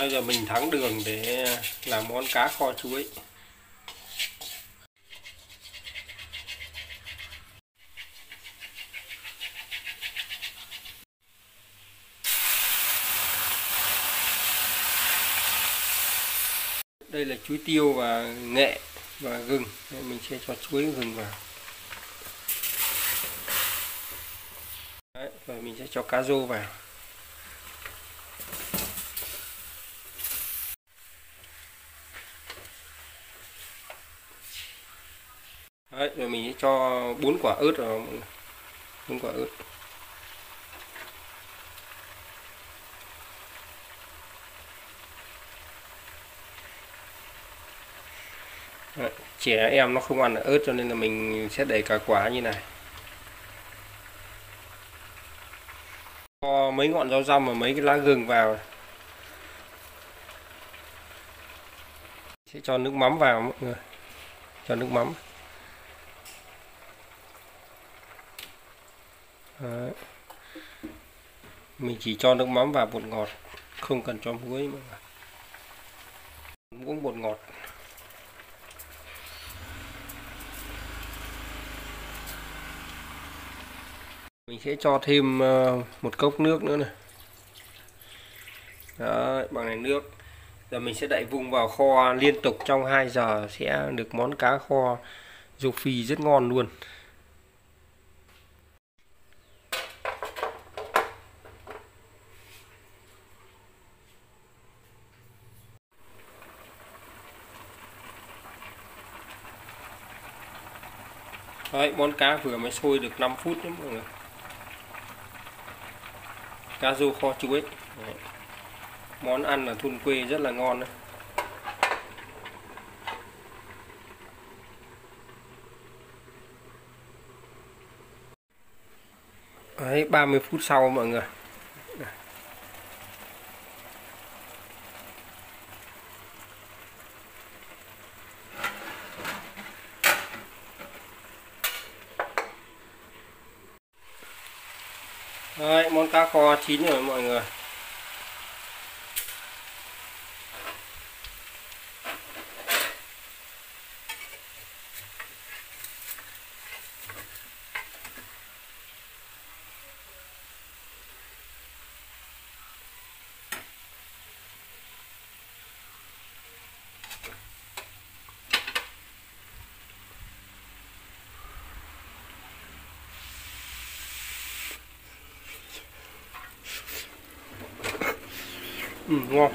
Bây giờ mình thắng đường để làm món cá kho chuối. Đây là chuối tiêu và nghệ và gừng. Mình sẽ cho chuối gừng vào. Đấy, và mình sẽ cho cá rô vào. Đấy, rồi mình sẽ cho bốn quả ớt vào. Bốn quả ớt. Đấy, trẻ em nó không ăn ớt cho nên là mình sẽ để cả quả như này. Cho mấy ngọn rau răm và mấy cái lá gừng vào. Sẽ cho nước mắm vào mọi người. Cho nước mắm. Đấy. mình chỉ cho nước mắm và bột ngọt không cần cho muối mà cũng bột ngọt. Mình sẽ cho thêm ờ, một cốc nước nữa này. Đấy, bằng này nước. Giờ mình sẽ đậy vung vào kho liên tục trong 2 giờ sẽ được món cá kho dục phi rất ngon luôn. Đấy, món cá vừa mới sôi được 5 phút đấy mọi người. Cá rô kho chuối đấy. món ăn ở thôn quê rất là ngon đấy. Đấy, 30 phút sau mọi người. Đấy, món cá kho chín rồi mọi người. Ừ, ngon